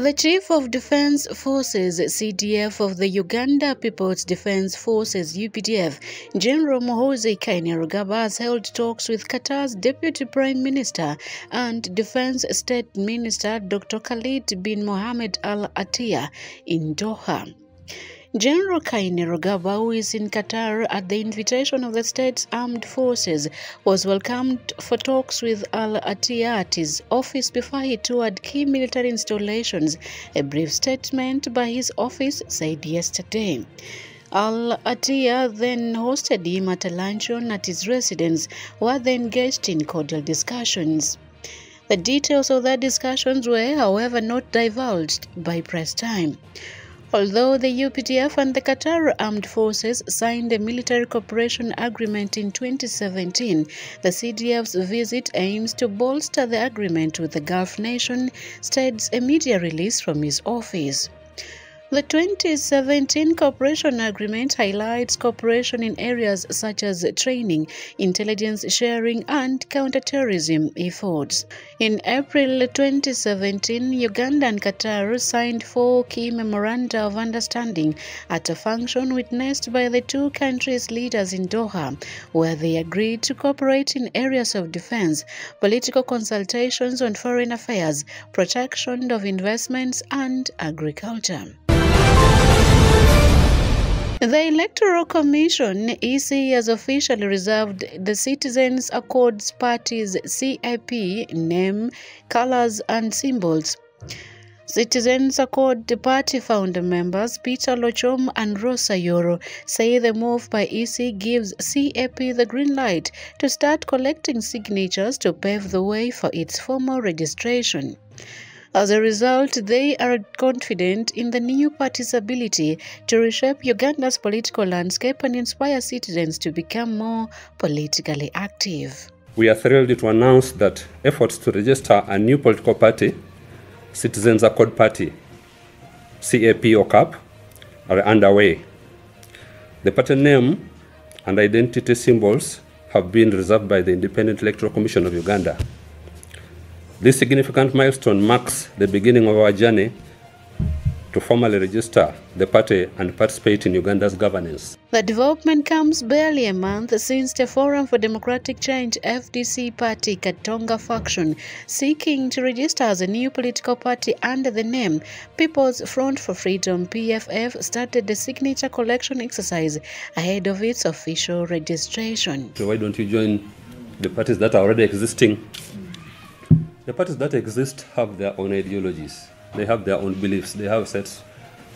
The Chief of Defense Forces CDF of the Uganda People's Defense Forces UPDF, General Muhoozi Kainerugaba has held talks with Qatar's Deputy Prime Minister and Defense State Minister Dr. Khalid bin Mohammed Al Attiyah in Doha. General Kainerugaba, who is in Qatar at the invitation of the state's armed forces, was welcomed for talks with Al Atiyati's office before he toured key military installations, a brief statement by his office said yesterday. Al Atiyah then hosted him at a luncheon at his residence, where they engaged in cordial discussions. The details of their discussions were, however, not divulged by press time. Although the UPDF and the Qatar Armed Forces signed a military cooperation agreement in 2017, the CDF's visit aims to bolster the agreement with the Gulf nation, states a media release from his office. The 2017 cooperation agreement highlights cooperation in areas such as training, intelligence sharing, and counterterrorism efforts. In April 2017, Uganda and Qatar signed four key memoranda of understanding at a function witnessed by the two countries' leaders in Doha, where they agreed to cooperate in areas of defense, political consultations on foreign affairs, protection of investments, and agriculture. The Electoral Commission EC has officially reserved the Citizens Accords Party's CAP name, colors, and symbols. Citizens Accord Party founder members Peter Lochom and Rosa Yoro say the move by EC gives CAP the green light to start collecting signatures to pave the way for its formal registration. As a result, they are confident in the new party's ability to reshape Uganda's political landscape and inspire citizens to become more politically active. We are thrilled to announce that efforts to register a new political party, Citizens Accord Party, CAP or CAP, are underway. The party name and identity symbols have been reserved by the Independent Electoral Commission of Uganda. This significant milestone marks the beginning of our journey to formally register the party and participate in Uganda's governance. The development comes barely a month since the Forum for Democratic Change FDC party Katonga faction seeking to register as a new political party under the name People's Front for Freedom PFF started the signature collection exercise ahead of its official registration. So why don't you join the parties that are already existing the parties that exist have their own ideologies, they have their own beliefs, they have sets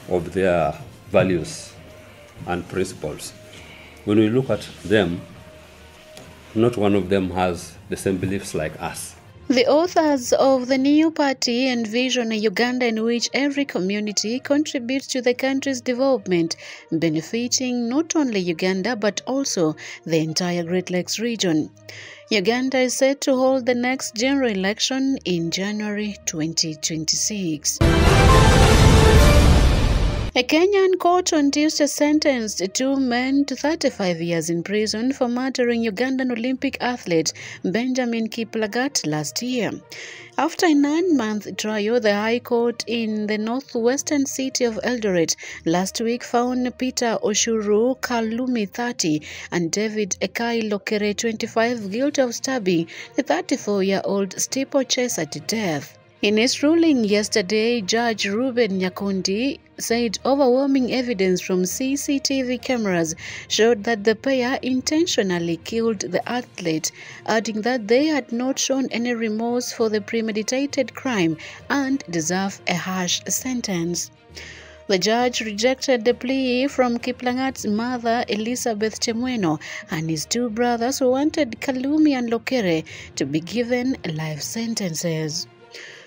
of their values and principles. When we look at them, not one of them has the same beliefs like us. The authors of the new party envision a Uganda in which every community contributes to the country's development, benefiting not only Uganda but also the entire Great Lakes region. Uganda is set to hold the next general election in January 2026. A Kenyan court on Tuesday sentenced two men to 35 years in prison for murdering Ugandan Olympic athlete Benjamin Kiplagat last year. After a nine-month trial, the High Court in the northwestern city of Eldoret last week found Peter Oshuru Kalumi 30 and David Ekai Lokere 25 guilty of stabbing the 34-year-old steeplechaser to death. In his ruling yesterday, Judge Ruben Nyakundi said overwhelming evidence from CCTV cameras showed that the pair intentionally killed the athlete, adding that they had not shown any remorse for the premeditated crime and deserve a harsh sentence. The judge rejected the plea from Kiplagat's mother, Elizabeth Chemweno, and his two brothers who wanted Kalumi and Lokere to be given life sentences.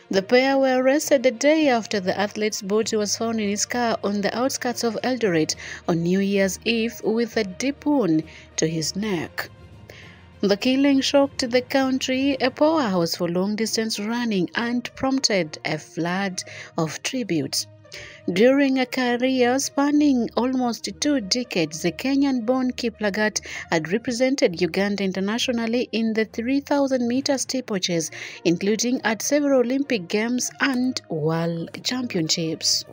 The pair were arrested the day after the athlete's body was found in his car on the outskirts of Eldoret on New Year's Eve with a deep wound to his neck. The killing shocked the country, a powerhouse for long distance running, and prompted a flood of tributes. During a career spanning almost two decades, the Kenyan-born Kiplagat had represented Uganda internationally in the 3,000-meter steeplechase, including at several Olympic Games and World Championships.